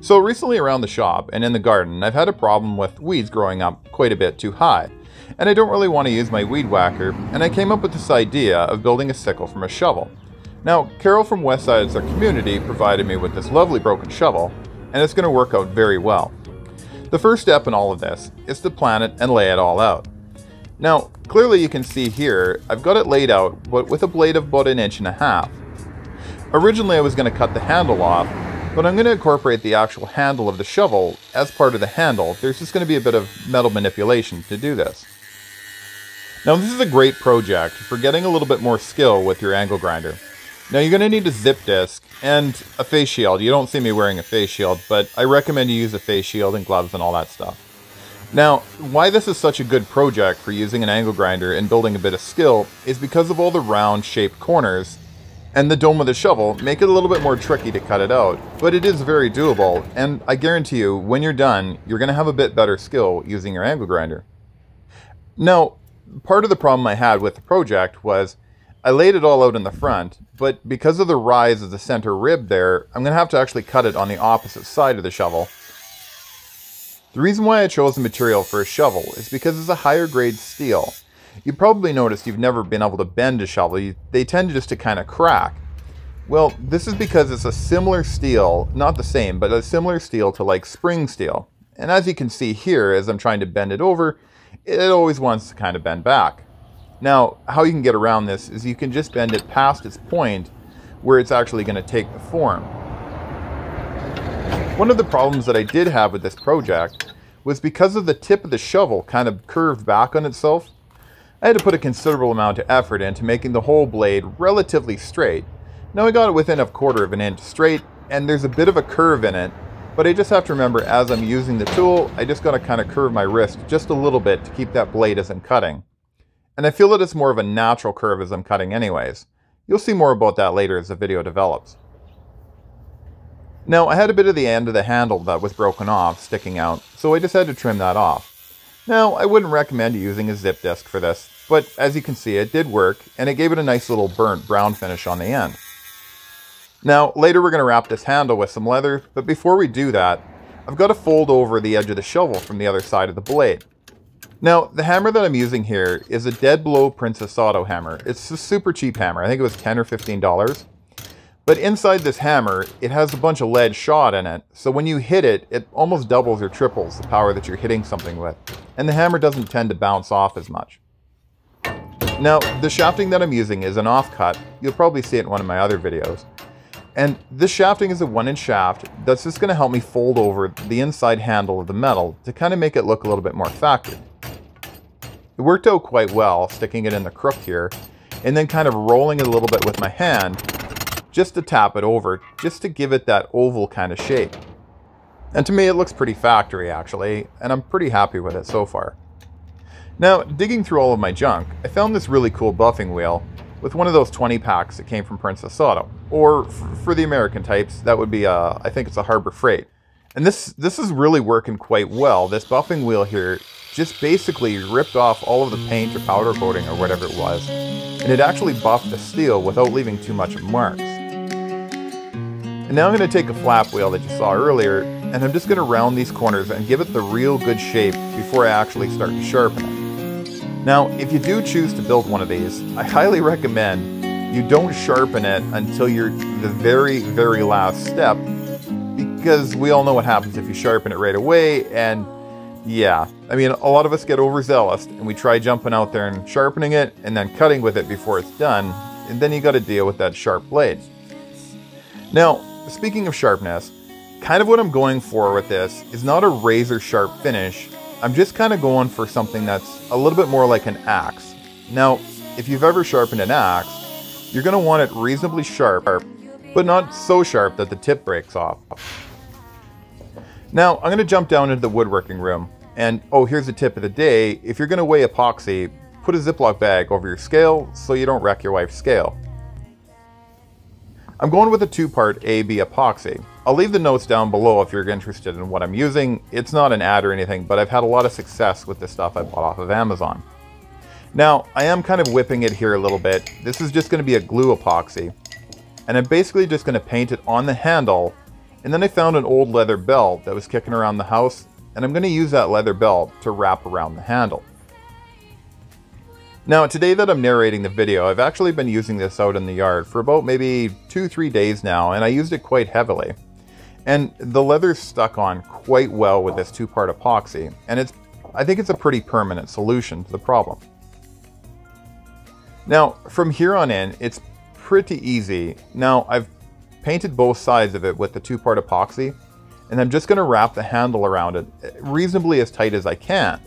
So recently around the shop and in the garden, I've had a problem with weeds growing up quite a bit too high. And I don't really want to use my weed whacker, and I came up with this idea of building a sickle from a shovel. Now, Carol from Westside's community provided me with this lovely broken shovel, and it's going to work out very well. The first step in all of this is to plan it and lay it all out. Now, clearly you can see here, I've got it laid out, but with a blade of about an inch and a half. Originally I was going to cut the handle off, but I'm going to incorporate the actual handle of the shovel as part of the handle. There's just going to be a bit of metal manipulation to do this. Now this is a great project for getting a little bit more skill with your angle grinder. Now you're going to need a zip disc and a face shield. You don't see me wearing a face shield, but I recommend you use a face shield and gloves and all that stuff. Now, why this is such a good project for using an angle grinder and building a bit of skill is because of all the round shaped corners and the dome of the shovel make it a little bit more tricky to cut it out, but it is very doable, and I guarantee you, when you're done, you're going to have a bit better skill using your angle grinder. Now, part of the problem I had with the project was I laid it all out in the front, but because of the rise of the center rib there, I'm going to have to actually cut it on the opposite side of the shovel. The reason why I chose the material for a shovel is because it's a higher grade steel, you probably noticed you've never been able to bend a shovel. They tend just to kind of crack. Well, this is because it's a similar steel, not the same, but a similar steel to like spring steel. And as you can see here, as I'm trying to bend it over, it always wants to kind of bend back. Now, how you can get around this is you can just bend it past its point where it's actually going to take the form. One of the problems that I did have with this project was because of the tip of the shovel kind of curved back on itself, I had to put a considerable amount of effort into making the whole blade relatively straight. Now I got it within a quarter of an inch straight, and there's a bit of a curve in it, but I just have to remember as I'm using the tool, I just got to kind of curve my wrist just a little bit to keep that blade as I'm cutting. And I feel that it's more of a natural curve as I'm cutting anyways. You'll see more about that later as the video develops. Now, I had a bit of the end of the handle that was broken off sticking out, so I just had to trim that off. Now, I wouldn't recommend using a zip disc for this, but as you can see, it did work, and it gave it a nice little burnt brown finish on the end. Now, later we're going to wrap this handle with some leather, but before we do that, I've got to fold over the edge of the shovel from the other side of the blade. Now, the hammer that I'm using here is a Dead Blow Princess Auto hammer. It's a super cheap hammer. I think it was 10 or $15. But inside this hammer, it has a bunch of lead shot in it, so when you hit it, it almost doubles or triples the power that you're hitting something with and the hammer doesn't tend to bounce off as much. Now, the shafting that I'm using is an offcut. You'll probably see it in one of my other videos. And this shafting is a one inch shaft that's just gonna help me fold over the inside handle of the metal to kind of make it look a little bit more factory. It worked out quite well, sticking it in the crook here, and then kind of rolling it a little bit with my hand, just to tap it over, just to give it that oval kind of shape. And to me, it looks pretty factory, actually, and I'm pretty happy with it so far. Now, digging through all of my junk, I found this really cool buffing wheel with one of those 20 packs that came from Princess Auto. Or, for the American types, that would be, a, uh, I think it's a Harbor Freight. And this, this is really working quite well. This buffing wheel here just basically ripped off all of the paint or powder coating or whatever it was. And it actually buffed the steel without leaving too much marks. And now I'm going to take a flap wheel that you saw earlier and I'm just going to round these corners and give it the real good shape before I actually start to sharpen it. Now, if you do choose to build one of these, I highly recommend you don't sharpen it until you're the very, very last step because we all know what happens if you sharpen it right away and yeah, I mean, a lot of us get overzealous and we try jumping out there and sharpening it and then cutting with it before it's done, and then you got to deal with that sharp blade. Now, speaking of sharpness, kind of what I'm going for with this is not a razor sharp finish. I'm just kind of going for something that's a little bit more like an axe. Now, if you've ever sharpened an axe, you're going to want it reasonably sharp, but not so sharp that the tip breaks off. Now, I'm going to jump down into the woodworking room. And oh, here's the tip of the day. If you're going to weigh epoxy, put a Ziploc bag over your scale so you don't wreck your wife's scale. I'm going with a two-part AB epoxy. I'll leave the notes down below if you're interested in what I'm using. It's not an ad or anything, but I've had a lot of success with the stuff I bought off of Amazon. Now, I am kind of whipping it here a little bit. This is just going to be a glue epoxy. And I'm basically just going to paint it on the handle And then I found an old leather belt that was kicking around the house, and I'm going to use that leather belt to wrap around the handle. Now, today that I'm narrating the video, I've actually been using this out in the yard for about maybe two, three days now, and I used it quite heavily. And the leather's stuck on quite well with this two-part epoxy, and it's I think it's a pretty permanent solution to the problem. Now, from here on in, it's pretty easy. Now, I've painted both sides of it with the two-part epoxy, and I'm just going to wrap the handle around it reasonably as tight as I can.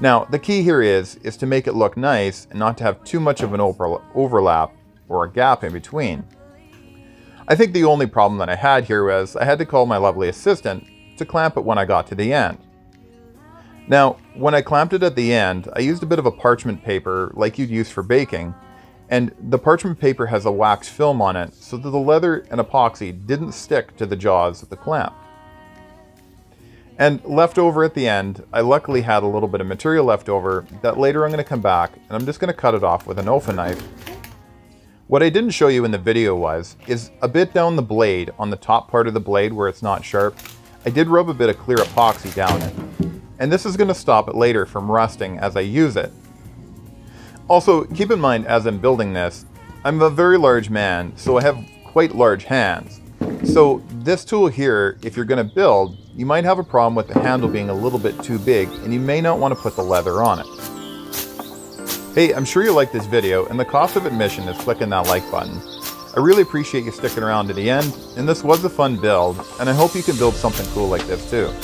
Now, the key here is, is to make it look nice and not to have too much of an overlap or a gap in between. I think the only problem that I had here was I had to call my lovely assistant to clamp it when I got to the end. Now, when I clamped it at the end, I used a bit of a parchment paper like you'd use for baking, and the parchment paper has a wax film on it so that the leather and epoxy didn't stick to the jaws of the clamp. And left over at the end, I luckily had a little bit of material left over that later I'm going to come back and I'm just going to cut it off with an Olfa knife. What I didn't show you in the video was, is a bit down the blade, on the top part of the blade where it's not sharp, I did rub a bit of clear epoxy down it and this is going to stop it later from rusting as I use it. Also, keep in mind as I'm building this, I'm a very large man, so I have quite large hands. So this tool here, if you're going to build, you might have a problem with the handle being a little bit too big, and you may not want to put the leather on it. Hey, I'm sure you like this video, and the cost of admission is clicking that like button. I really appreciate you sticking around to the end, and this was a fun build, and I hope you can build something cool like this too.